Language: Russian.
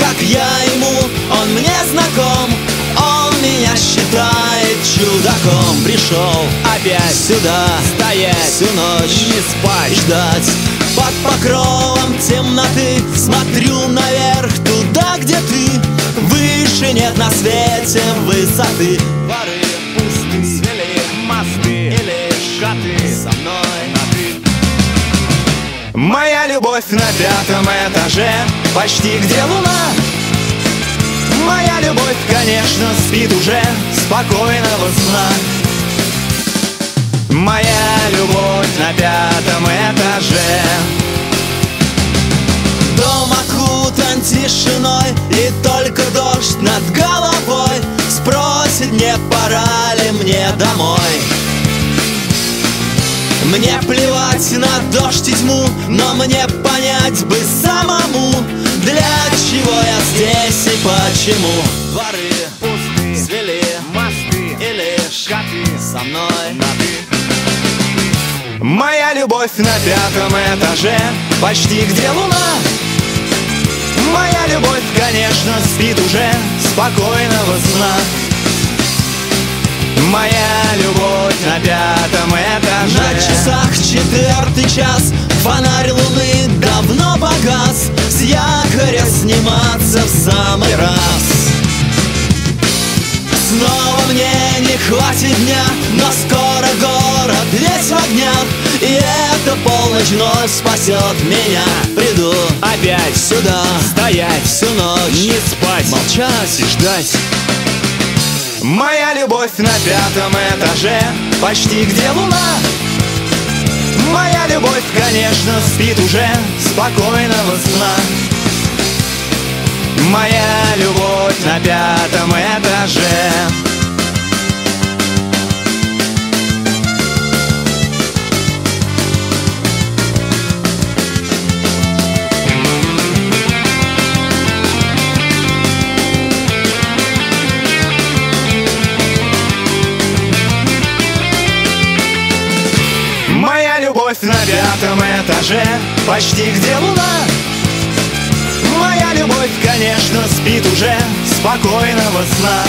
как я ему, он мне знаком Он меня считает чудаком. Пришел Опять сюда стоять, всю ночь не спать ждать. Под покровом темноты Смотрю наверх туда, где ты. Выше нет на свете высоты. Воры пусты, свели Мосты. Или Коты со мной на ты. Моя любовь на пятом этаже Почти где луна. Моя любовь, конечно, спит уже Спокойного сна Моя любовь на пятом этаже. Дом окутан тишиной И только дождь над головой. Спросит, не пора ли мне домой мне плевать на дождь и тьму, но мне понять бы самому, для чего я здесь и почему. Дворы Пусты свели Мосты и лишь Коты со мной. на ты Моя любовь на пятом этаже, почти где луна. Моя любовь, конечно, спит уже спокойного сна. Моя любовь четвертый час. Фонарь луны давно погас. С якоря сниматься в самый раз. Снова мне не хватит дня Но скоро город весь в огнях. И эта полночь вновь спасет меня. Приду Опять сюда стоять, всю ночь. Не спать. Молчать и ждать. Моя любовь на пятом этаже Почти где луна Моя любовь, конечно, спит уже Спокойного сна Моя любовь на пятом этаже любовь на пятом этаже Почти где луна. Моя любовь, конечно, спит уже Спокойного сна